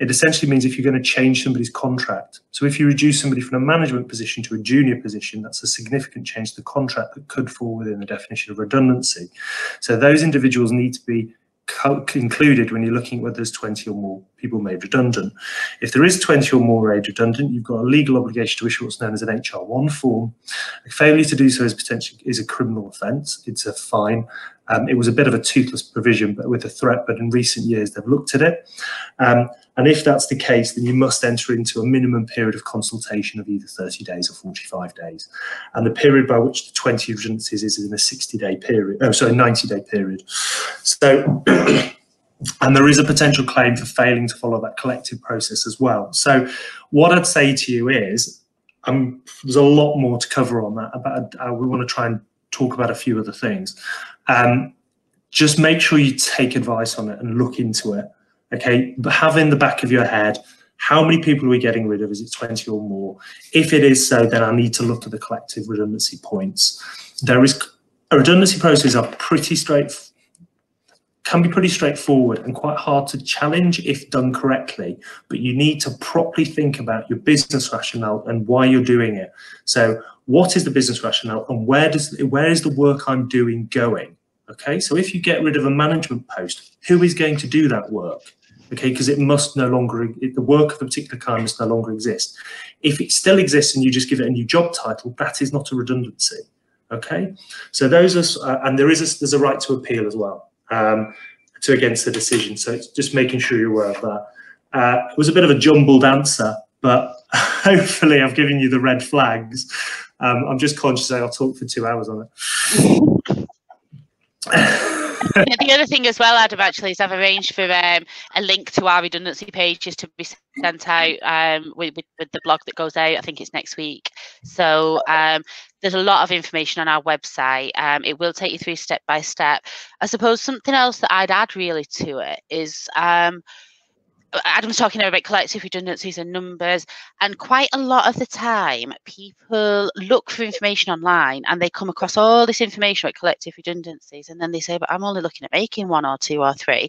It essentially means if you're going to change somebody's contract. So if you reduce somebody from a management position to a junior position, that's a significant change to the contract that could fall within the definition of redundancy. So those individuals need to be included when you're looking at whether there's 20 or more people made redundant. If there is 20 or more made redundant, you've got a legal obligation to issue what's known as an HR1 form. A failure to do so is potentially is a criminal offence. It's a fine. Um, it was a bit of a toothless provision, but with a threat. But in recent years, they've looked at it. Um, and if that's the case, then you must enter into a minimum period of consultation of either 30 days or 45 days. And the period by which the 20 redundancies is in a 60 day period, oh, sorry, 90 day period. So, (clears throat) and there is a potential claim for failing to follow that collective process as well. So, what I'd say to you is, um, there's a lot more to cover on that. About uh, we want to try and talk about a few other things. Um, just make sure you take advice on it and look into it Okay, but have in the back of your head, how many people are we getting rid of? Is it 20 or more? If it is so, then I need to look at the collective redundancy points. There is a redundancy process are pretty straight, can be pretty straightforward and quite hard to challenge if done correctly, but you need to properly think about your business rationale and why you're doing it. So what is the business rationale and where does where is the work I'm doing going? Okay, so if you get rid of a management post, who is going to do that work? Okay, because it must no longer, the work of a particular kind must no longer exist. If it still exists and you just give it a new job title, that is not a redundancy, okay? So those are, uh, and there is a, there's a right to appeal as well um, to against the decision. So it's just making sure you're aware of that. Uh, it was a bit of a jumbled answer, but (laughs) hopefully I've given you the red flags. Um, I'm just conscious I'll talk for two hours on
it. (laughs) the other thing as well, Adam, actually, is I've arranged for um, a link to our redundancy pages to be sent out um, with, with, with, the blog that goes out. I think it's next week. So um, there's a lot of information on our website. Um, it will take you through step by step. I suppose something else that I'd add really to it is um, Adam's talking about collective redundancies and numbers, and quite a lot of the time, people look for information online and they come across all this information about collective redundancies, and then they say, "But I'm only looking at making one or two or three.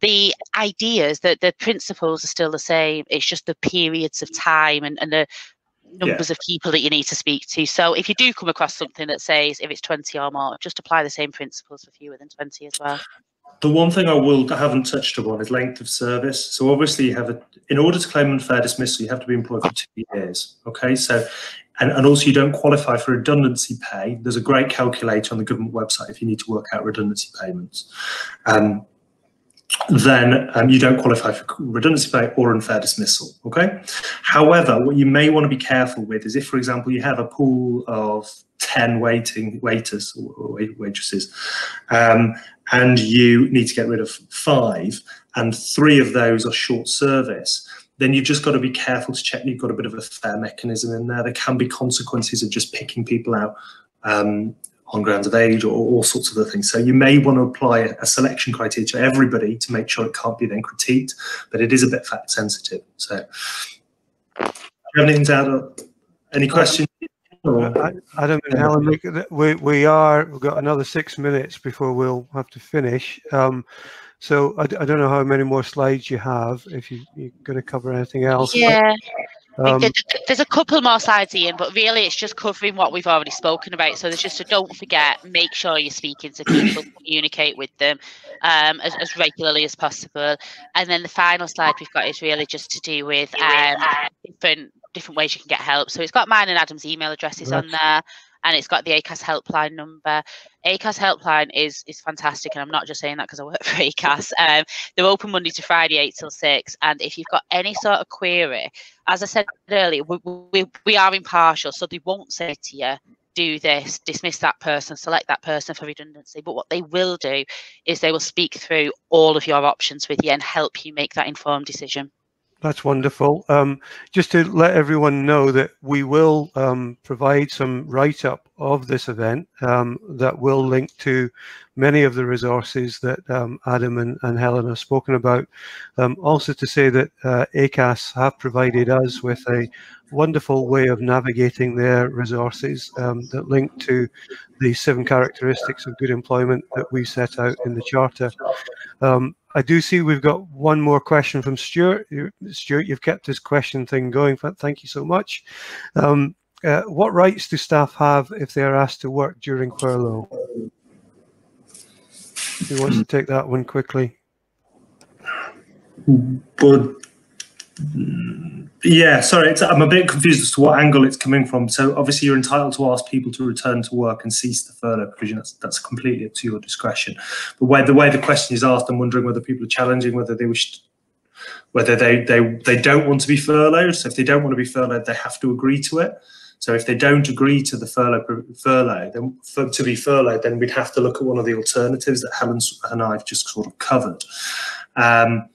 The ideas, that the principles are still the same. It's just the periods of time and, and the numbers yeah. of people that you need to speak to. So if you do come across something that says if it's 20 or more, just apply the same principles for fewer than 20 as well
the one thing I will I haven't touched upon is length of service. So obviously you have a in order to claim unfair dismissal, you have to be employed for two years. Okay, so and, and also you don't qualify for redundancy pay. There's a great calculator on the government website if you need to work out redundancy payments. Um, then um, you don't qualify for redundancy pay or unfair dismissal. Okay. However, what you may want to be careful with is if, for example, you have a pool of 10 waiting waiters or waitresses, um, and you need to get rid of five, and three of those are short service, then you've just got to be careful to check you've got a bit of a fair mechanism in there. There can be consequences of just picking people out um, on grounds of age or all sorts of other things. So you may want to apply a selection criteria to everybody to make sure it can't be then critiqued, but it is a bit fact sensitive. So, do you have anything to add? Any questions?
Adam and Helen, we, we are, we've got another six minutes before we'll have to finish. Um, so I, I don't know how many more slides you have, if you, you're going to cover anything else.
Yeah. Um, there's a couple more slides, Ian, but really it's just covering what we've already spoken about. So there's just a don't forget, make sure you're speaking to people, communicate with them um, as, as, regularly as possible. And then the final slide we've got is really just to do with um, different different ways you can get help. So it's got mine and Adam's email addresses right. on there and it's got the ACAS helpline number. ACAS helpline is is fantastic, and I'm not just saying that because I work (laughs) for ACAS. Um, they're open Monday to Friday, eight till six. And if you've got any sort of query, as I said earlier, we, we, we are impartial, so they won't say to you, do this, dismiss that person, select that person for redundancy. But what they will do is they will speak through all of your options with you and help you make that informed decision.
That's wonderful. Um, just to let everyone know that we will um, provide some write-up of this event um, that will link to many of the resources that um, Adam and, and, Helen have spoken about. Um, also to say that uh, ACAS have provided us with a wonderful way of navigating their resources um, that link to the seven characteristics of good employment that we set out in the Charter. Um, I do see we've got one more question from Stuart. Stuart, you've kept this question thing going. Thank you so much. Um, uh, what rights do staff have if they are asked to work during furlough? Who wants to take that one quickly?
But yeah, sorry, I'm a bit confused as to what angle it's coming from. So obviously, you're entitled to ask people to return to work and cease the furlough provision. That's that's completely up to your discretion. But where the way the question is asked, I'm wondering whether people are challenging whether they wish, whether they they they don't want to be furloughed. So if they don't want to be furloughed, they have to agree to it. So if they don't agree to the furlough, furlough, then for, to be furloughed, then we'd have to look at one of the alternatives that Helen and I have just sort of covered. Um,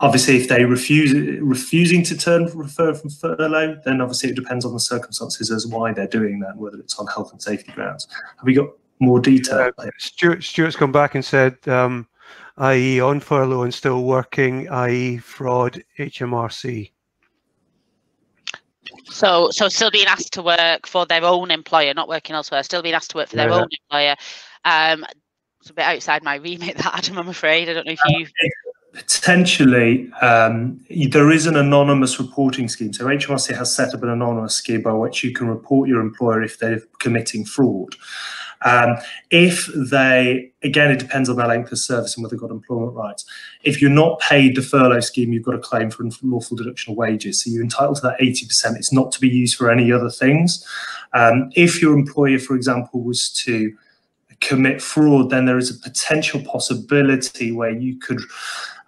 obviously, if they refuse refusing to turn refer from furlough, then obviously it depends on the circumstances as why they're doing that, whether it's on health and safety grounds. Have we got more detail?
Uh, Stuart, Stuart's come back and said, um, i.e., on furlough and still working, i.e., fraud, HMRC.
So, so still being asked to work for their own employer, not working elsewhere, still being asked to work for their yeah. own employer. Um, it's a bit outside my remit, (laughs) that Adam. I'm afraid. I don't know if you.
Potentially, um, there is an anonymous reporting scheme. So HMRC has set up an anonymous scheme by which you can report your employer if they're committing fraud. Um, if they, again, it depends on their length of service and whether they've got employment rights. If you're not paid the furlough scheme, you've got a claim for lawful deduction of wages. So you're entitled to that 80%. It's not to be used for any other things. Um, if your employer, for example, was to commit fraud, then there is a potential possibility where you could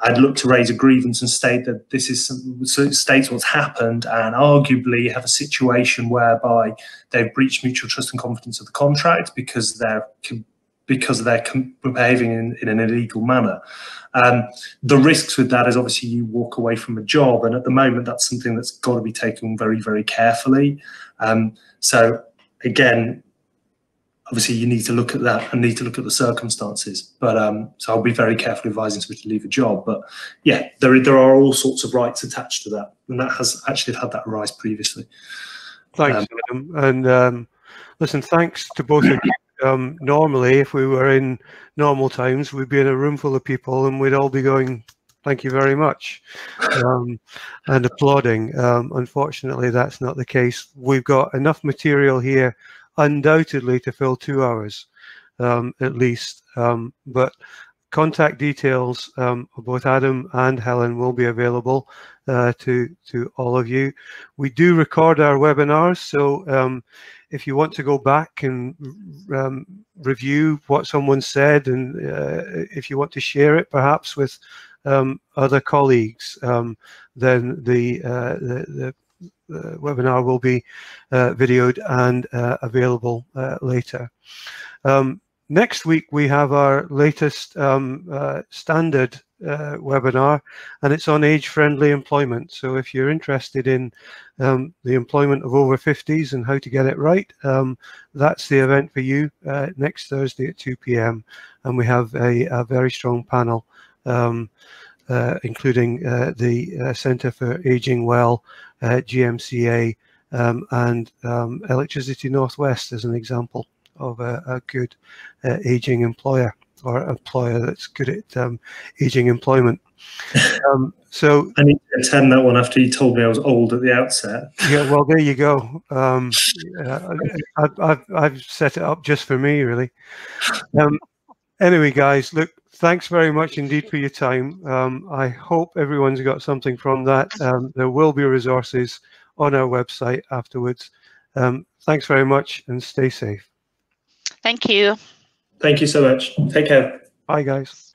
I'd look to raise a grievance and state that this is so states what's happened and arguably have a situation whereby they've breached mutual trust and confidence of the contract because they're because they're behaving in, in an illegal manner. Um, the risks with that is obviously you walk away from a job, and at the moment that's something that's got to be taken very, very carefully. Um, so again, obviously you need to look at that and need to look at the circumstances. But um, so I'll be very careful advising somebody to leave a job. But yeah, there there are all sorts of rights attached to that, and that has actually had that arise previously.
Thanks, um. And um, listen, thanks to both of you. Um, normally, if we were in normal times, we'd be in a room full of people and we'd all be going, thank you very much um, and applauding um, unfortunately that's not the case we've got enough material here undoubtedly to fill two hours um, at least. Um, but contact details um, of both Adam and Helen will be available uh, to to all of you. We do record our webinars, so um, if you want to go back and um, review what someone said, and uh, if you want to share it perhaps with um, other colleagues, then the, uh, the, the the webinar will be uh, videoed and uh, available uh, later. Um, next week, we have our latest um, standard webinar, and it's on age-friendly employment. So if you're interested in um, the employment of over 50s and how to get it right, um, that's the event for you next Thursday at 2 p.m. And we have a, a very strong panel um, uh, including uh, the uh, Centre for Aging Well, GMCA, um, and um, Electricity Northwest as an example of a, a good aging employer or employer that's good at um, aging employment. (laughs) Um, so
I need to attend that one after you told me I was old at the outset.
Yeah, well, there you go. Um, (laughs) I, have I've set it up just for me, really. Anyway, guys, look, thanks very much indeed for your time. Um, I hope everyone's got something from that. Um, there will be resources on our website afterwards. Um, thanks very much and stay safe.
Thank you.
Thank you so much. Take care.
Bye, guys.